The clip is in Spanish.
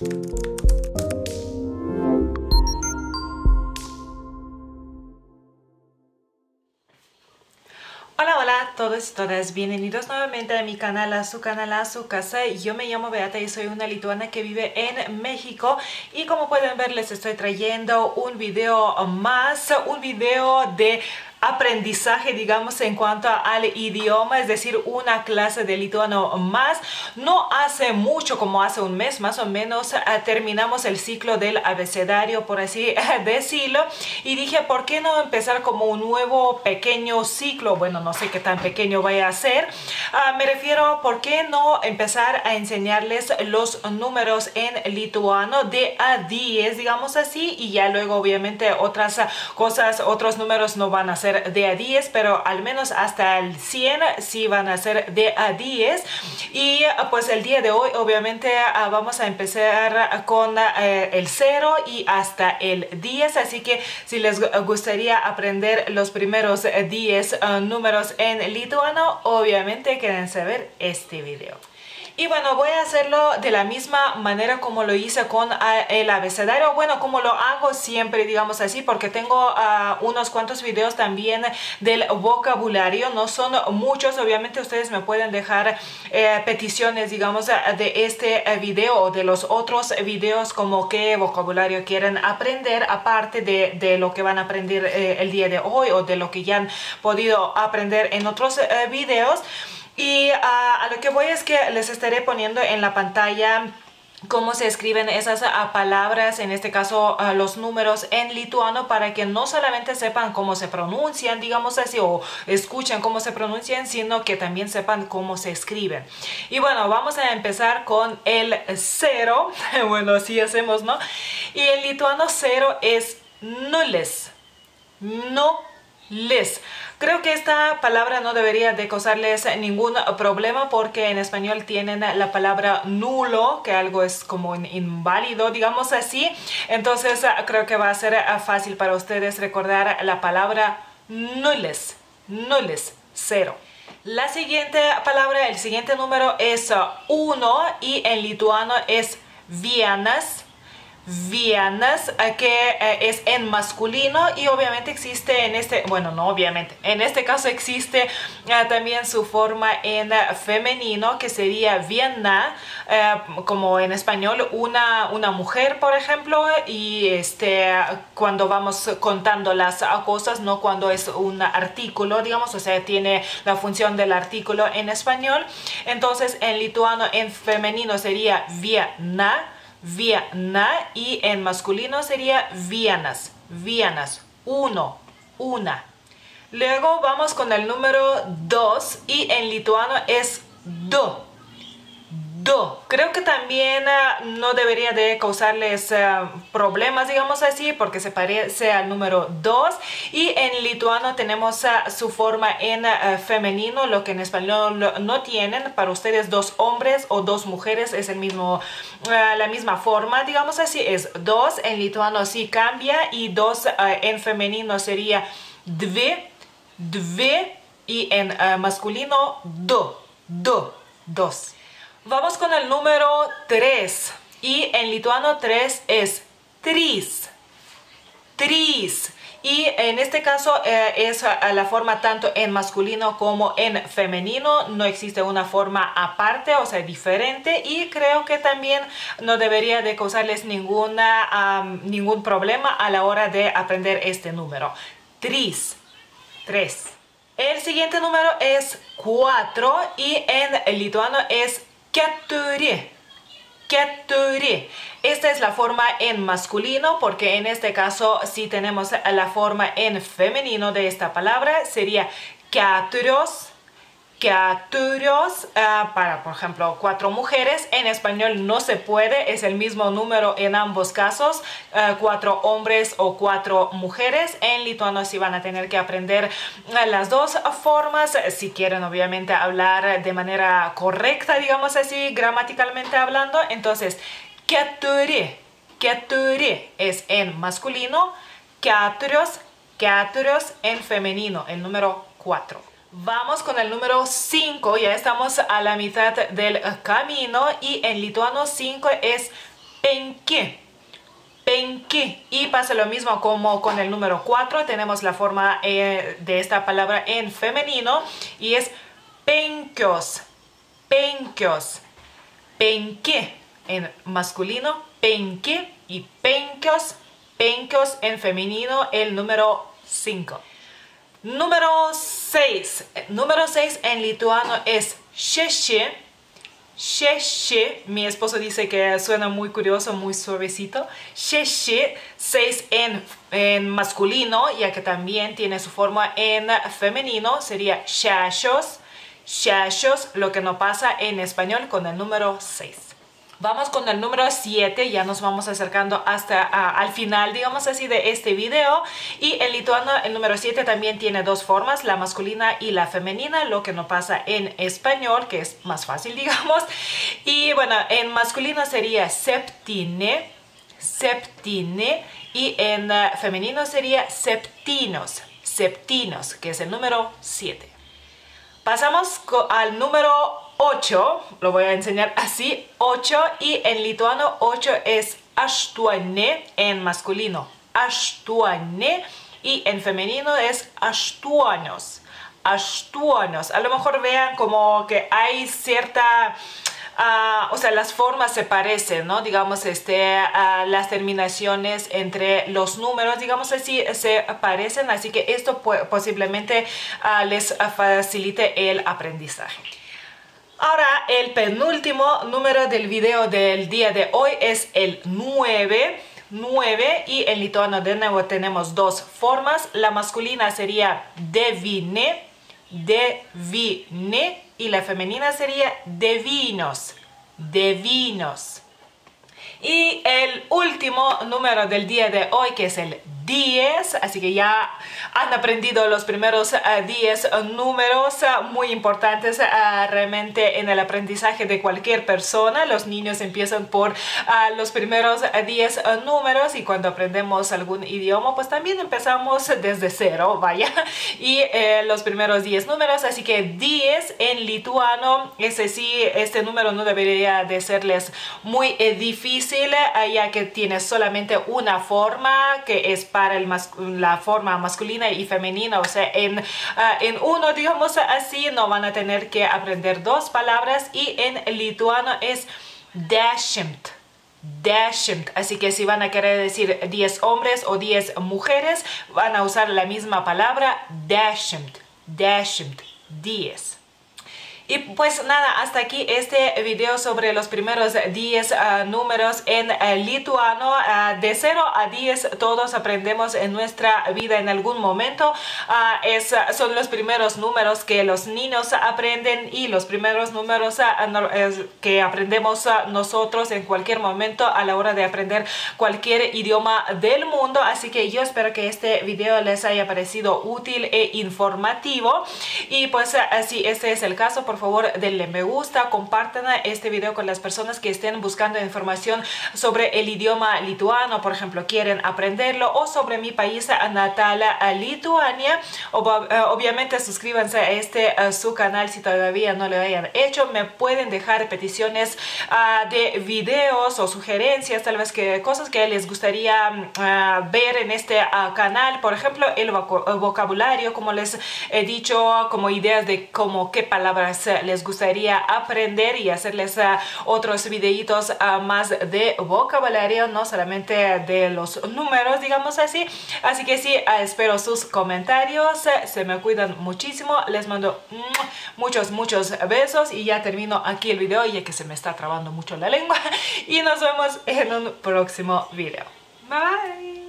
Hola, hola a todos y todas, bienvenidos nuevamente a mi canal, a su canal, a su casa. Yo me llamo Beata y soy una lituana que vive en México y como pueden ver les estoy trayendo un video más, un video de aprendizaje, digamos, en cuanto al idioma, es decir, una clase de lituano más. No hace mucho, como hace un mes más o menos, eh, terminamos el ciclo del abecedario, por así decirlo, y dije, ¿por qué no empezar como un nuevo pequeño ciclo? Bueno, no sé qué tan pequeño vaya a ser. Ah, me refiero, ¿por qué no empezar a enseñarles los números en lituano de a 10, digamos así, y ya luego obviamente otras cosas, otros números no van a ser de a 10, pero al menos hasta el 100 sí van a ser de a 10. Y pues el día de hoy obviamente ah, vamos a empezar con eh, el 0 y hasta el 10. Así que si les gustaría aprender los primeros 10 ah, números en lituano, obviamente quédense a ver este video. Y bueno, voy a hacerlo de la misma manera como lo hice con ah, el abecedario. Bueno, como lo hago siempre, digamos así, porque tengo ah, unos cuantos videos también del vocabulario. No son muchos, obviamente ustedes me pueden dejar eh, peticiones, digamos, de este eh, video o de los otros videos como qué vocabulario quieren aprender, aparte de, lo que van a aprender eh, el día de hoy o de lo que ya han podido aprender en otros videos. Y ah, a lo que voy es que les estaré poniendo en la pantalla cómo se escriben esas ah, palabras, en este caso ah, los números en lituano, para que no solamente sepan cómo se pronuncian, digamos así, o escuchen cómo se pronuncian, sino que también sepan cómo se escriben. Y bueno, vamos a empezar con el cero. bueno, así hacemos, ¿no? Y el lituano cero es nules. No les. Creo que esta palabra no debería de causarles ningún problema porque en español tienen la palabra nulo, que algo es como inválido, digamos así. Entonces creo que va a ser fácil para ustedes recordar la palabra nules, nules, cero. La siguiente palabra, el siguiente número es uno y en lituano es vienas vienas eh, que eh, es en masculino y obviamente existe en este, bueno no obviamente, en este caso existe eh, también su forma en femenino que sería viena, como en español una, una mujer por ejemplo y este cuando vamos contando las cosas, no cuando es un artículo digamos, o sea tiene la función del artículo en español, entonces en lituano en femenino sería viena Viena y en masculino sería Vienas, Vienas, uno, una. Luego vamos con el número 2 y en lituano es do. Do. Creo que también ah, no debería de causarles ah, problemas, digamos así, porque se parece al número 2. Y en lituano tenemos ah, su forma en femenino, lo que en español no tienen. Para ustedes dos hombres o dos mujeres es el mismo, la misma forma, digamos así, es dos. En lituano sí cambia y dos en femenino sería dve, dve y en masculino do, do, dos. Vamos con el número 3. Y en lituano 3 es tris. Tris. Y en este caso eh, es la forma tanto en masculino como en femenino. No existe una forma aparte, o sea, diferente. Y creo que también no debería de causarles ninguna, ningún problema a la hora de aprender este número. Tris. 3. El siguiente número es 4 y en lituano es Keturi. Esta es la forma en masculino porque en este caso si tenemos la forma en femenino de esta palabra sería keturios keturios uh, para, por ejemplo, cuatro mujeres. En español no se puede, es el mismo número en ambos casos, uh, cuatro hombres o cuatro mujeres. En lituano sí van a tener que aprender uh, las dos formas, si quieren obviamente hablar de manera correcta, digamos así, gramaticalmente hablando. Entonces, keturi, keturi es en masculino, keturios, keturios en femenino, el número 4. Vamos con el número 5, ya estamos a la mitad del camino y en lituano 5 es penque, penque. Y pasa lo mismo como con el número 4, tenemos la forma eh, de esta palabra en femenino y es penquios, penquios, penque en masculino, penque y penquios, penquios en femenino, el número 5. Número 6. Número 6 en lituano es. Sheshe. Mi esposo dice que suena muy curioso, muy suavecito. Sheshe. 6 en, en masculino, ya que también tiene su forma en femenino. Sería shashos. Shashos, lo que no pasa en español con el número 6. Vamos con el número 7, ya nos vamos acercando hasta al final, digamos así, de este video. Y en lituano el número 7 también tiene dos formas, la masculina y la femenina, lo que no pasa en español, que es más fácil, digamos. Y bueno, en masculino sería septine, septine, y en uh, femenino sería septinos, septinos, que es el número 7. Pasamos al número 8, lo voy a enseñar así, 8 y en lituano 8 es aštuone en masculino, aštuone y en femenino es aštuonios, aštuonios. A lo mejor vean como que hay cierta... Uh, o sea, las formas se parecen, ¿no? Digamos, este, uh, las terminaciones entre los números, digamos así, se parecen, así que esto posiblemente uh, les facilite el aprendizaje. Ahora el penúltimo número del video del día de hoy es el 9. 9 y en lituano de nuevo tenemos dos formas. La masculina sería devine, devine y la femenina sería devinos, devinos. Y el último número del día de hoy que es el 10, así que ya han aprendido los primeros 10 eh, números eh, muy importantes eh, realmente en el aprendizaje de cualquier persona. Los niños empiezan por los primeros 10 números y cuando aprendemos algún idioma pues también empezamos desde cero, vaya, y los primeros 10 números, así que 10 en lituano, ese sí, este número no debería de serles muy difícil ya que tiene solamente una forma que es para la forma masculina y femenina, o sea, en, ah, en uno, digamos así, no van a tener que aprender dos palabras y en lituano es dashimt. Dashimt. Así que si van a querer decir 10 hombres o 10 mujeres, van a usar la misma palabra dashimt. Dashimt. 10. Y pues nada, hasta aquí este video sobre los primeros 10 ah, números en uh, lituano. Ah, de 0 a 10 todos aprendemos en nuestra vida en algún momento. es, son los primeros números que los niños aprenden y los primeros números que aprendemos nosotros en cualquier momento a la hora de aprender cualquier idioma del mundo. Así que yo espero que este video les haya parecido útil e informativo. Y pues si este es el caso, por favor denle me gusta, compartan este video con las personas que estén buscando información sobre el idioma lituano, por ejemplo, quieren aprenderlo o sobre mi país natal, Lituania. Eh, obviamente suscríbanse a este su canal si todavía no lo hayan hecho. Me pueden dejar peticiones ah, de videos o sugerencias, tal vez que cosas que les gustaría ah, ver en este ah, canal. Por ejemplo, el vocabulario, como les he dicho, como ideas de cómo qué palabras les gustaría aprender y hacerles ah, otros videitos ah, más de vocabulario, no solamente de los números, digamos así. Así que sí, espero sus comentarios, se me cuidan muchísimo, les mando muchos, muchos besos y ya termino aquí el video ya que se me está trabando mucho la lengua y nos vemos en un próximo video. Bye.